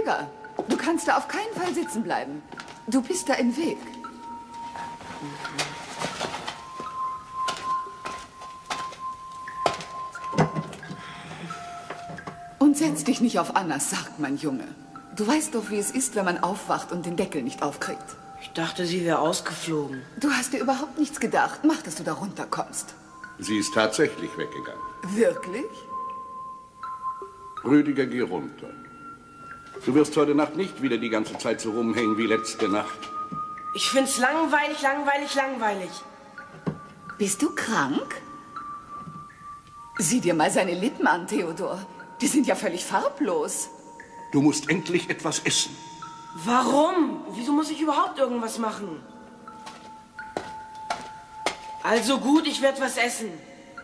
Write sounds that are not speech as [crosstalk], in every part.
Rüdiger, du kannst da auf keinen Fall sitzen bleiben. Du bist da im Weg. Und setz dich nicht auf Annas Sarg, mein Junge. Du weißt doch, wie es ist, wenn man aufwacht und den Deckel nicht aufkriegt. Ich dachte, sie wäre ausgeflogen. Du hast dir überhaupt nichts gedacht. Mach, dass du da runterkommst. Sie ist tatsächlich weggegangen. Wirklich? Rüdiger, geh runter. Du wirst heute Nacht nicht wieder die ganze Zeit so rumhängen wie letzte Nacht. Ich find's langweilig, langweilig, langweilig. Bist du krank? Sieh dir mal seine Lippen an, Theodor. Die sind ja völlig farblos. Du musst endlich etwas essen. Warum? Wieso muss ich überhaupt irgendwas machen? Also gut, ich werde was essen.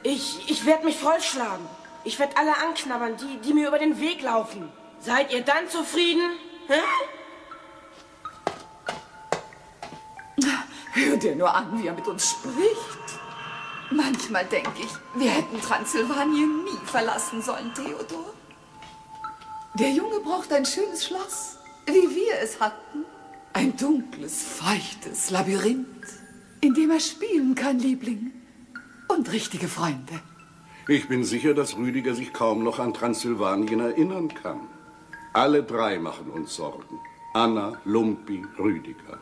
Ich, ich werde mich vollschlagen. Ich werde alle anknabbern, die, die mir über den Weg laufen. Seid ihr dann zufrieden? Hä? Hör dir nur an, wie er mit uns spricht. Manchmal denke ich, wir hätten Transsilvanien nie verlassen sollen, Theodor. Der Junge braucht ein schönes Schloss, wie wir es hatten. Ein dunkles, feuchtes Labyrinth, in dem er spielen kann, Liebling. Und richtige Freunde. Ich bin sicher, dass Rüdiger sich kaum noch an Transsilvanien erinnern kann. Alle drei machen uns Sorgen. Anna, Lumpi, Rüdiger.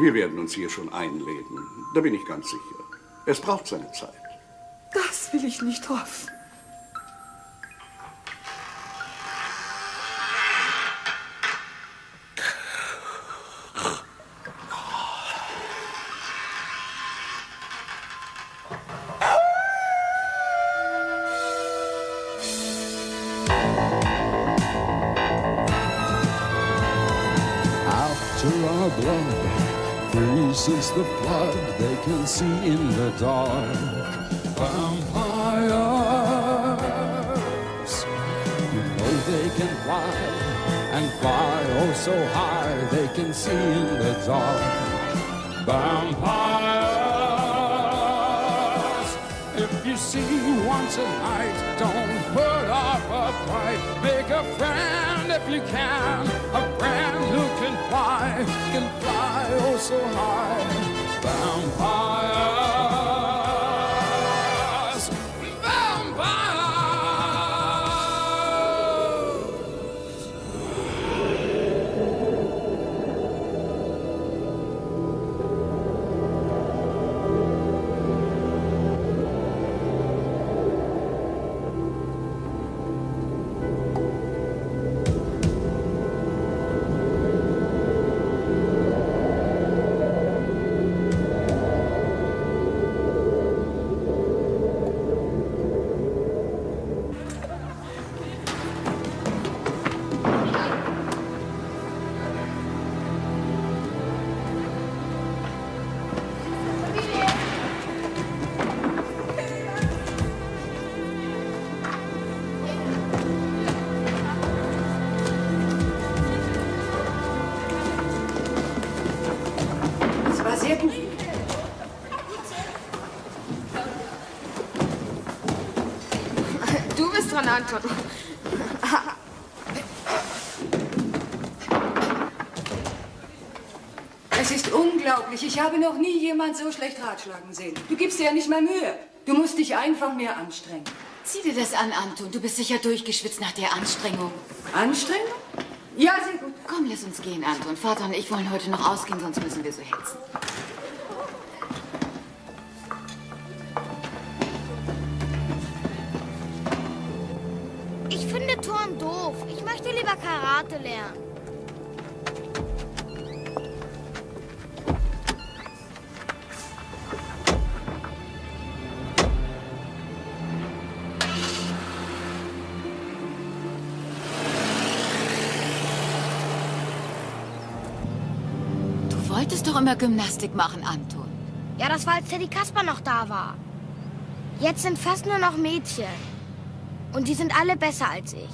Wir werden uns hier schon einleben. Da bin ich ganz sicher. Es braucht seine Zeit. Das will ich nicht hoffen. The blood they can see in the dark. Vampires, you know they can fly and fly oh so high they can see in the dark. Vampires, if you see one tonight, don't put up a fight. Make a friend if you can, a friend who can fly, can fly oh so high. São Paulo. Anton. Es ist unglaublich. Ich habe noch nie jemand so schlecht ratschlagen sehen. Du gibst dir ja nicht mal Mühe. Du musst dich einfach mehr anstrengen. Zieh dir das an, Anton. Du bist sicher durchgeschwitzt nach der Anstrengung. Anstrengung? Ja, sehr gut. Komm, lass uns gehen, Anton. Vater und ich wollen heute noch ausgehen, sonst müssen wir so hetzen. Finde Turnen doof. Ich möchte lieber Karate lernen. Du wolltest doch immer Gymnastik machen, Anton. Ja, das war, als Teddy Kasper noch da war. Jetzt sind fast nur noch Mädchen. Und die sind alle besser als ich.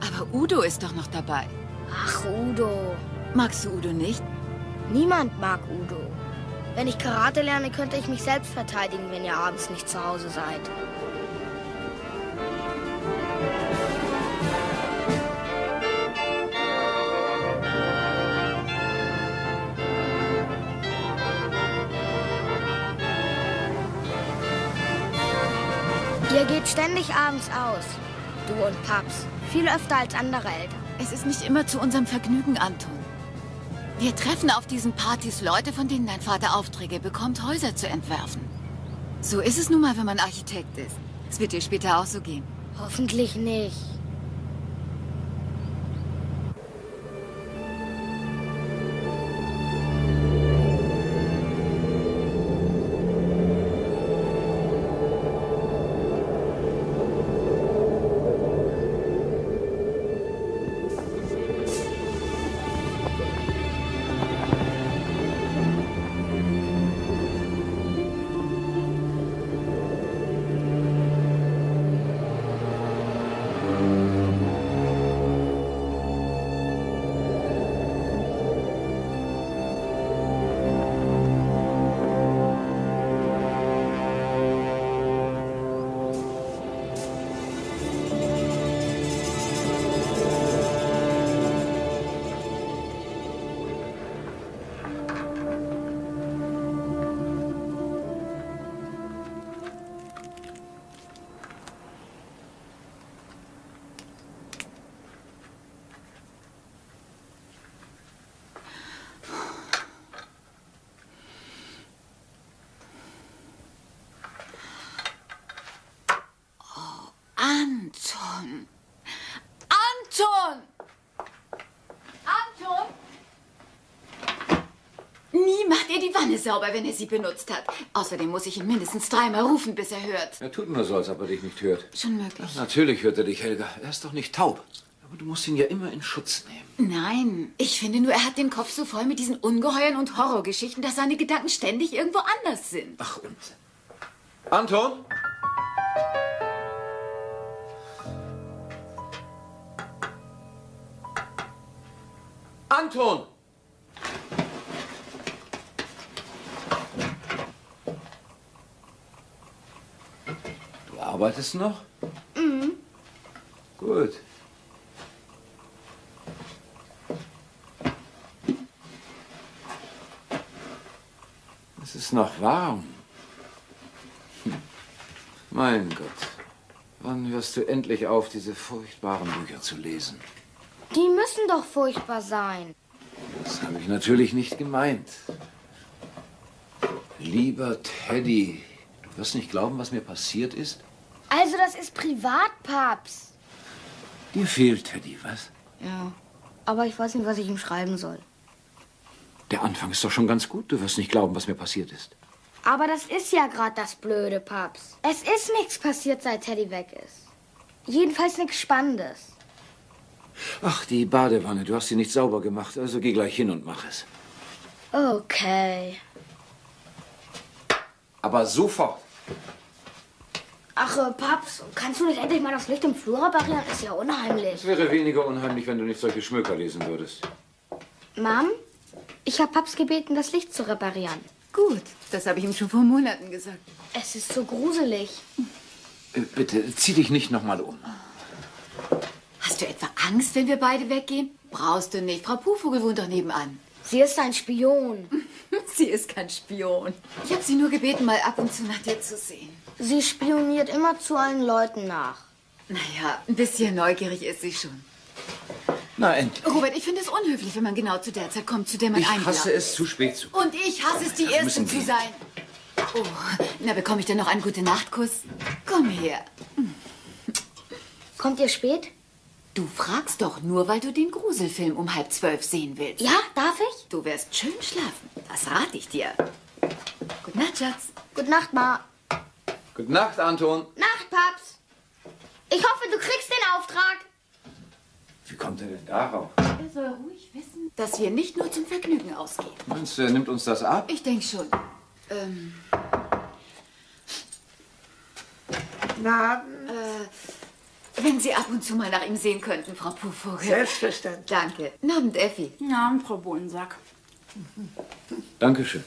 Aber Udo ist doch noch dabei. Ach, Udo. Magst du Udo nicht? Niemand mag Udo. Wenn ich Karate lerne, könnte ich mich selbst verteidigen, wenn ihr abends nicht zu Hause seid. Ihr geht ständig abends aus. Du und Paps. Viel öfter als andere Eltern. Es ist nicht immer zu unserem Vergnügen, Anton. Wir treffen auf diesen Partys Leute, von denen dein Vater Aufträge bekommt, Häuser zu entwerfen. So ist es nun mal, wenn man Architekt ist. Es wird dir später auch so gehen. Hoffentlich nicht. Wanne sauber, wenn er sie benutzt hat. Außerdem muss ich ihn mindestens dreimal rufen, bis er hört. Er tut nur so, als ob er dich nicht hört. Schon möglich. Natürlich hört er dich, Helga. Er ist doch nicht taub. Aber du musst ihn ja immer in Schutz nehmen. Nein, ich finde nur, er hat den Kopf so voll mit diesen Ungeheuern und Horrorgeschichten, dass seine Gedanken ständig irgendwo anders sind. Ach, Unsinn. Anton? Anton! Du arbeitest noch? Mhm. Gut. Es ist noch warm. Hm. Mein Gott. Wann hörst du endlich auf, diese furchtbaren Bücher zu lesen? Die müssen doch furchtbar sein. Das habe ich natürlich nicht gemeint. Lieber Teddy, du wirst nicht glauben, was mir passiert ist. Also das ist privat, Paps. Dir fehlt Teddy, was? Ja. Aber ich weiß nicht, was ich ihm schreiben soll. Der Anfang ist doch schon ganz gut. Du wirst nicht glauben, was mir passiert ist. Aber das ist ja gerade das Blöde, Paps. Es ist nichts passiert, seit Teddy weg ist. Jedenfalls nichts Spannendes. Ach, die Badewanne, du hast sie nicht sauber gemacht. Also geh gleich hin und mach es. Okay. Aber sofort. Ach, äh, Paps, kannst du nicht endlich mal das Licht im Flur reparieren? Ist ja unheimlich. Es wäre weniger unheimlich, wenn du nicht solche Schmöker lesen würdest. Mom, ich habe Paps gebeten, das Licht zu reparieren. Gut, das habe ich ihm schon vor Monaten gesagt. Es ist so gruselig. Äh, Bitte, zieh dich nicht nochmal um. Hast du etwa Angst, wenn wir beide weggehen? Brauchst du nicht. Frau Puhvogel wohnt doch nebenan. Sie ist ein Spion. [laughs] Sie ist kein Spion. Ich habe sie nur gebeten, mal ab und zu nach dir zu sehen. Sie spioniert immer zu allen Leuten nach. Naja, ein bisschen neugierig ist sie schon. Na, endlich. Robert, ich finde es unhöflich, wenn man genau zu der Zeit kommt, zu der man Ich einplant. hasse es, zu spät zu kommen. Und ich hasse es, die Erste zu sein. Oh, na, bekomme ich denn noch einen Gute-Nacht-Kuss? Komm her. Kommt ihr spät? Du fragst doch nur, weil du den Gruselfilm um halb zwölf sehen willst. Ja, darf ich? Du wirst schön schlafen. Das rate ich dir. Gute Nacht, Schatz. Gute Nacht, Ma. Gute Nacht, Anton. Nacht, Paps. Ich hoffe, du kriegst den Auftrag. Wie kommt er denn darauf? Er soll ruhig wissen, dass wir nicht nur zum Vergnügen ausgehen. Meinst du, er nimmt uns das ab? Ich denke schon. Ähm, Na, äh, wenn Sie ab und zu mal nach ihm sehen könnten, Frau Puhvogel. selbstverständlich. Danke. Guten Abend, Effi. Ja, Frau Bohlensack. Dankeschön.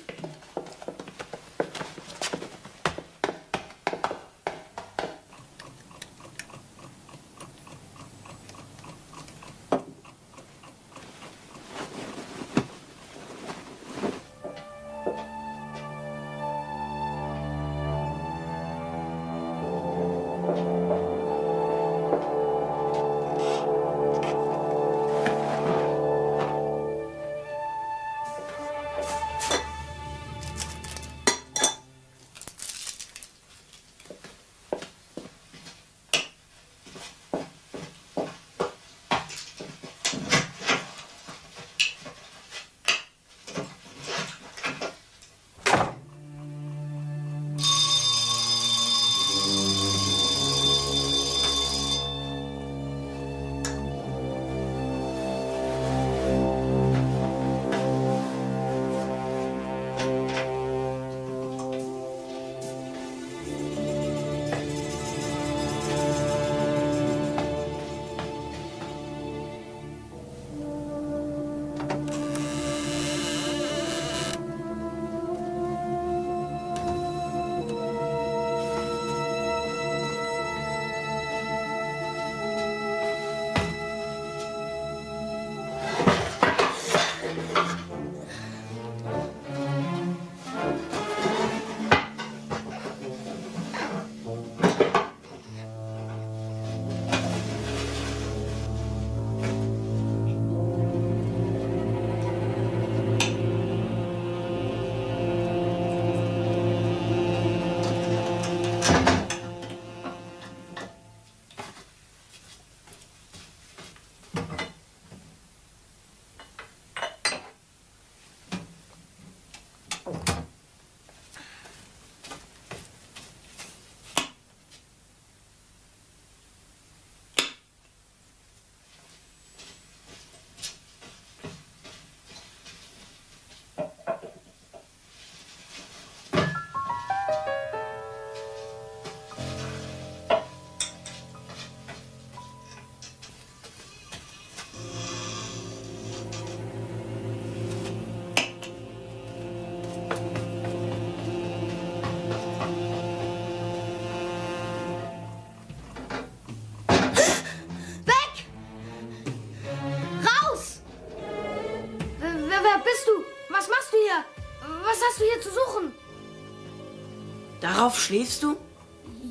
Darauf schläfst du?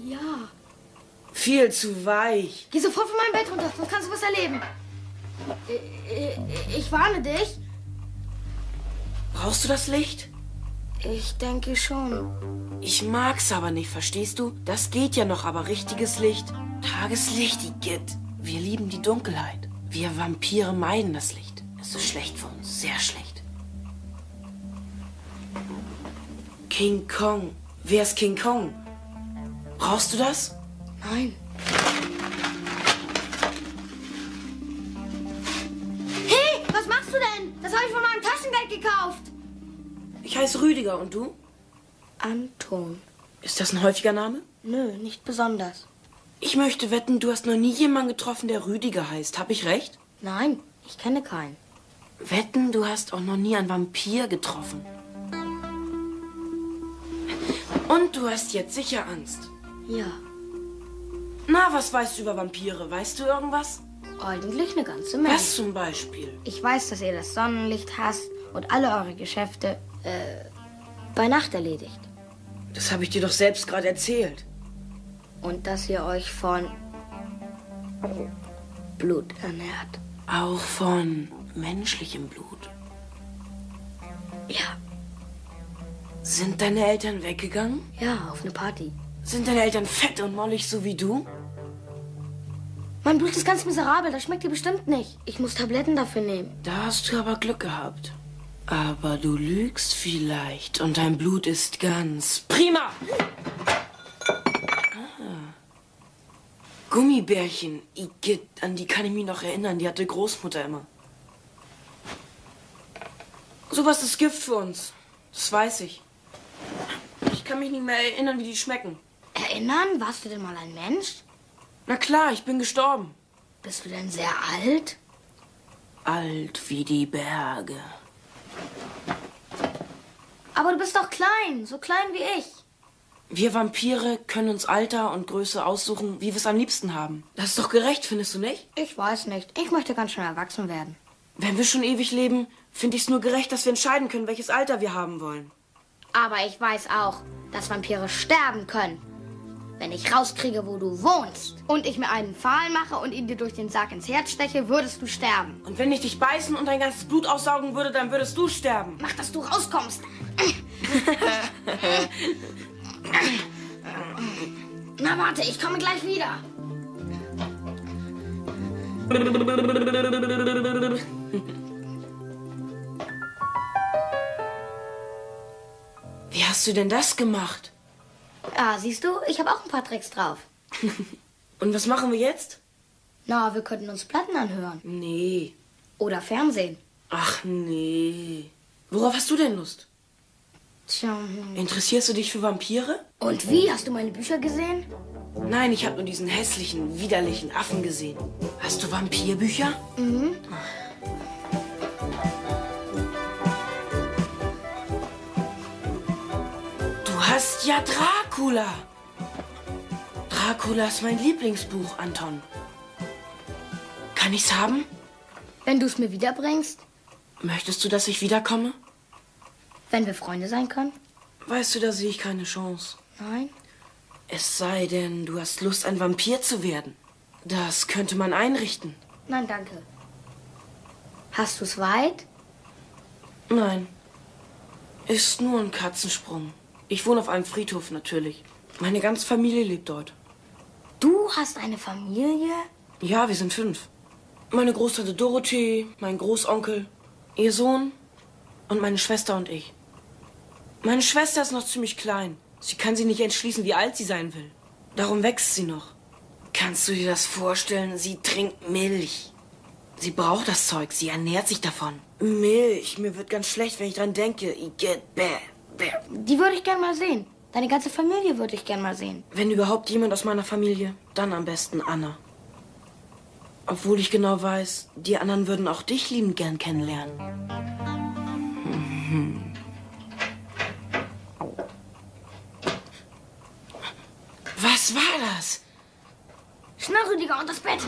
Ja. Viel zu weich. Geh sofort von meinem Bett runter, sonst kannst du was erleben. Ich, ich warne dich. Brauchst du das Licht? Ich denke schon. Ich mag's aber nicht, verstehst du? Das geht ja noch, aber richtiges Licht. Tageslicht, Igitt. Wir lieben die Dunkelheit. Wir Vampire meiden das Licht. Es ist schlecht für uns, sehr schlecht. King Kong. Wer ist King Kong? Brauchst du das? Nein. Hey, was machst du denn? Das habe ich von meinem Taschengeld gekauft. Ich heiße Rüdiger und du? Anton. Ist das ein häufiger Name? Nö, nicht besonders. Ich möchte wetten, du hast noch nie jemanden getroffen, der Rüdiger heißt. Hab ich recht? Nein, ich kenne keinen. Wetten, du hast auch noch nie einen Vampir getroffen. Und du hast jetzt sicher Angst. Ja, Na, was weißt du über Vampire? Weißt du irgendwas? eigentlich eine ganze Menge. Was zum Beispiel? Ich weiß, dass ihr das Sonnenlicht hasst und alle eure Geschäfte äh, bei Nacht erledigt. Das habe ich dir doch selbst gerade erzählt. Und dass ihr euch von Blut ernährt. Auch von menschlichem Blut. Ja, Sind deine Eltern weggegangen? ja, auf eine Party. Sind deine Eltern fett und mollig so wie du? Mein Blut ist ganz miserabel, das schmeckt dir bestimmt nicht. Ich muss Tabletten dafür nehmen. Da hast du aber Glück gehabt. Aber du lügst vielleicht und dein Blut ist ganz prima. Ah. Gummibärchen, Igitt, an die kann ich mich noch erinnern. Die hatte Großmutter immer. Sowas ist Gift für uns. Das weiß ich. Ich kann mich nicht mehr erinnern, wie die schmecken. Erinnern? Warst du denn mal ein Mensch? Na klar, ich bin gestorben. Bist du denn sehr alt? Alt wie die Berge. Aber du bist doch klein, so klein wie ich. Wir Vampire können uns Alter und Größe aussuchen, wie wir es am liebsten haben. Das ist doch gerecht, findest du nicht? Ich weiß nicht. Ich möchte ganz schön erwachsen werden. Wenn wir schon ewig leben, finde ich es nur gerecht, dass wir entscheiden können, welches Alter wir haben wollen. Aber ich weiß auch, dass Vampire sterben können. Wenn ich rauskriege, wo du wohnst und ich mir einen Pfahl mache und ihn dir durch den Sack ins Herz steche, würdest du sterben. Und wenn ich dich beißen und dein ganzes Blut aussaugen würde, dann würdest du sterben. Mach, dass du rauskommst. Na warte, ich komme gleich wieder. [laughs] hast du denn das gemacht? Ah, siehst du, ich habe auch ein paar Tricks drauf. [laughs] Und was machen wir jetzt? Na, wir könnten uns Platten anhören. Nee. Oder Fernsehen. Ach nee. Worauf hast du denn Lust? Tja. hm. Interessierst du dich für Vampire? Und wie? Hast du meine Bücher gesehen? Nein, ich habe nur diesen hässlichen, widerlichen Affen gesehen. Hast du Vampirbücher? Mhm. Ja Dracula. Dracula ist mein Lieblingsbuch, Anton. Kann ich's haben? Wenn du es mir wiederbringst? Möchtest du, dass ich wiederkomme? Wenn wir Freunde sein können? Weißt du, da sehe ich keine Chance. Nein. Es sei denn, du hast Lust, ein Vampir zu werden. Das könnte man einrichten. Nein, danke. Hast du es weit? Nein. Ist nur ein Katzensprung. Ich wohne auf einem Friedhof natürlich. Meine ganze Familie lebt dort. Du hast eine Familie? Ja, wir sind fünf. Meine Großtante Dorothee, mein Großonkel, ihr Sohn und meine Schwester und ich. Meine Schwester ist noch ziemlich klein. Sie kann sich nicht entschließen, wie alt sie sein will. Darum wächst sie noch. Kannst du dir das vorstellen? Sie trinkt Milch. Sie braucht das Zeug, sie ernährt sich davon. Milch, mir wird ganz schlecht, wenn ich dran denke. I get bäh, bäh. Die würde ich gern mal sehen. Deine ganze Familie würde ich gern mal sehen. Wenn überhaupt jemand aus meiner Familie, dann am besten Anna. Obwohl ich genau weiß, die anderen würden auch dich liebend gern kennenlernen. Mhm. Was war das? Schnell, Rüdiger, und das Bett.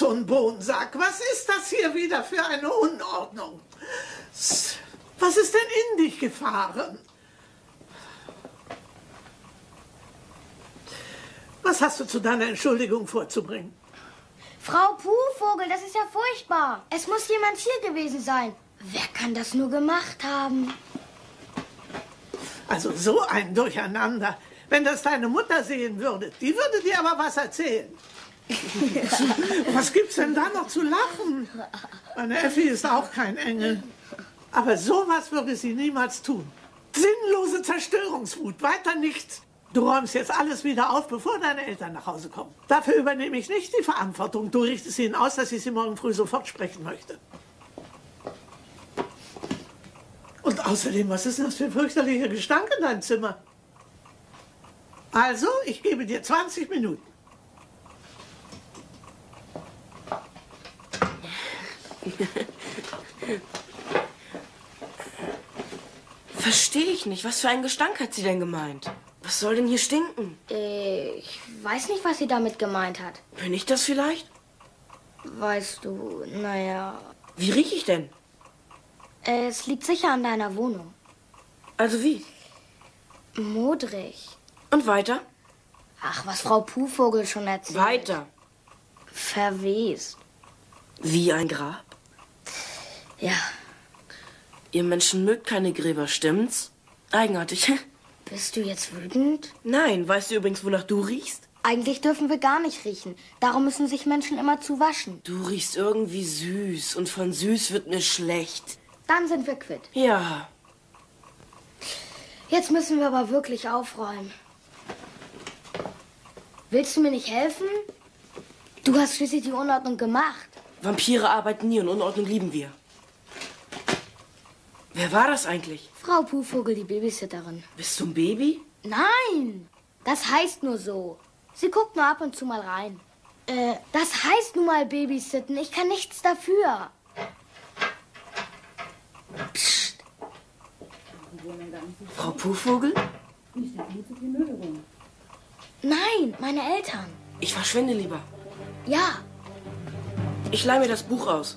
Anton Bohnsack, was ist das hier wieder für eine Unordnung? Was ist denn in dich gefahren? Was hast du zu deiner Entschuldigung vorzubringen? Frau Puhvogel, das ist ja furchtbar. Es muss jemand hier gewesen sein. Wer kann das nur gemacht haben? Also so ein Durcheinander. Wenn das deine Mutter sehen würde, die würde dir aber was erzählen. [laughs] was gibt's denn da noch zu lachen? Meine Effi ist auch kein Engel. Aber sowas würde sie niemals tun. Sinnlose Zerstörungswut, weiter nichts. Du räumst jetzt alles wieder auf, bevor deine Eltern nach Hause kommen. Dafür übernehme ich nicht die Verantwortung. Du richtest ihnen aus, dass ich sie morgen früh sofort sprechen möchte. Und außerdem, was ist denn das für ein fürchterlicher Gestank in deinem Zimmer? Also, ich gebe dir 20 Minuten. [laughs] Verstehe ich nicht. Was für einen Gestank hat sie denn gemeint? Was soll denn hier stinken? Äh, Ich weiß nicht, was sie damit gemeint hat. Bin ich das vielleicht? Weißt du, naja. Wie riech ich denn? Es liegt sicher an deiner Wohnung. Also wie? Modrig. Und weiter? Ach, was Frau Puhvogel schon erzählt. Weiter. Verwest. Wie ein Grab? Ja. Ihr Menschen mögt keine Gräber, stimmt's? Eigenartig. [laughs] Bist du jetzt wütend? Nein, weißt du übrigens, wonach du riechst? Eigentlich dürfen wir gar nicht riechen. Darum müssen sich Menschen immer zu waschen. Du riechst irgendwie süß und von süß wird mir schlecht. Dann sind wir quitt. Ja. Jetzt müssen wir aber wirklich aufräumen. Willst du mir nicht helfen? Du hast schließlich die Unordnung gemacht. Vampire arbeiten nie und Unordnung lieben wir. Wer war das eigentlich? Frau Puhvogel, die Babysitterin. Bist du ein Baby? Nein, das heißt nur so. Sie guckt nur ab und zu mal rein. Äh, das heißt nun mal Babysitten. Ich kann nichts dafür. Psst. Frau Puhvogel? Nein, meine Eltern. Ich verschwinde lieber. Ja, Ich leih mir das Buch aus.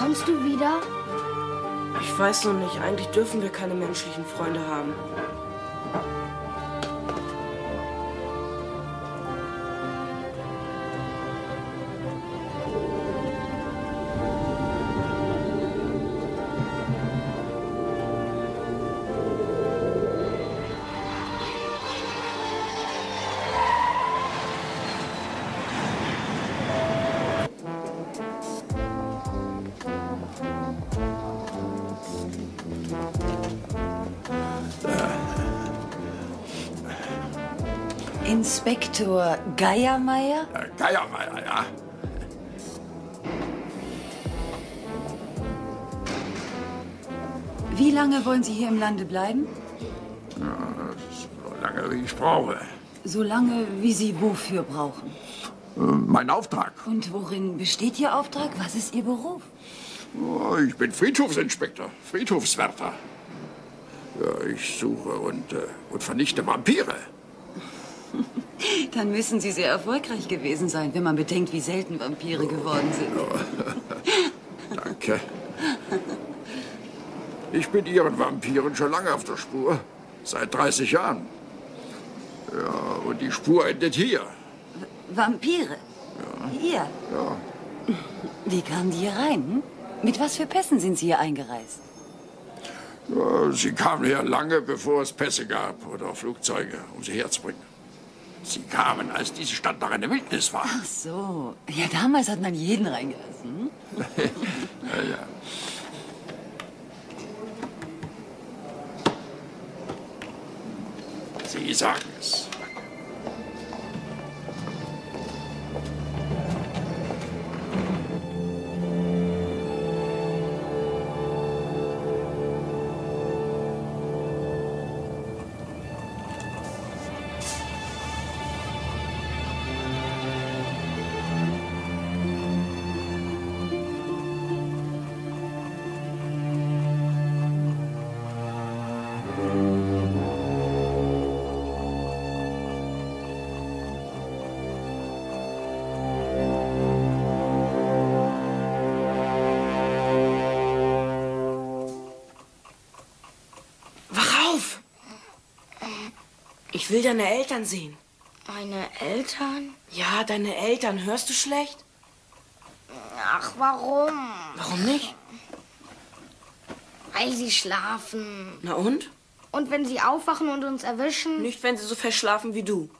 Kommst du wieder? Ich weiß noch nicht. Eigentlich dürfen wir keine menschlichen Freunde haben. Inspektor Geiermeier? Äh, Geiermeier, ja. Wie lange wollen Sie hier im Lande bleiben? So lange, wie ich brauche. So lange, wie Sie wofür brauchen. Äh, Mein Auftrag. Und worin besteht Ihr Auftrag? Was ist Ihr Beruf? Oh, Ich bin Friedhofsinspektor, Friedhofswärter. Ja, ich suche und, äh, und vernichte Vampire. [laughs] Dann müssen Sie sehr erfolgreich gewesen sein, wenn man bedenkt, wie selten Vampire geworden sind. [laughs] Danke. Ich bin Ihren Vampiren schon lange auf der Spur. Seit 30 Jahren. Ja, und die Spur endet hier. Vampire? Hier? Ja. Wie kamen die hier rein? Hm? Mit was für Pässen sind Sie hier eingereist? Ja, Sie kamen her lange, bevor es Pässe gab oder Flugzeuge, um sie herzubringen. Sie kamen, als diese Stadt noch eine Wildnis war. Ach so. Ja, damals hat man jeden reingelassen. hm? [laughs] Ja, ja. Sie sagen es. Ich will deine Eltern sehen. Meine Eltern? Ja, deine Eltern. Hörst du schlecht? Ach, warum? Warum nicht? Weil sie schlafen. Na und? Und wenn sie aufwachen und uns erwischen? Nicht, wenn sie so verschlafen wie du.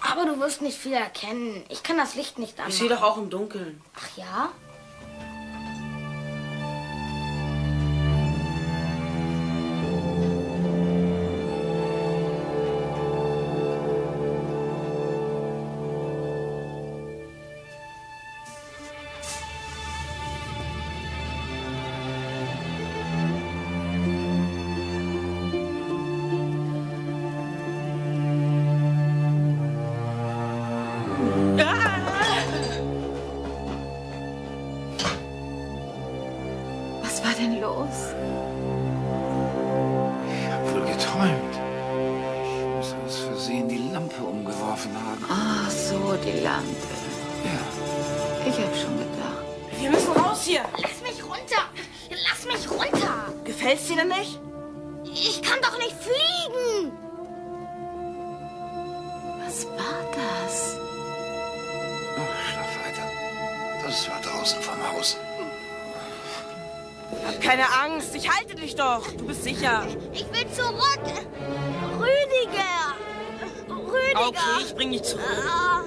Aber du wirst nicht viel erkennen. Ich kann das Licht nicht anmachen. Ich sehe doch auch im Dunkeln. Ach ja? Was war denn los? Ich habe wohl geträumt. Ich muss aus Versehen die Lampe umgeworfen haben. Ach so, die Lampe. Ja. Ich hab schon gedacht. Wir müssen raus hier. Lass mich runter! Lass mich runter! Gefällt's dir denn nicht? Ich kann doch nicht fliegen! Keine Angst. Ich halte dich doch. Du bist sicher. Ich will zurück! Rüdiger! Rüdiger! Okay, ich bring dich zurück. Ah.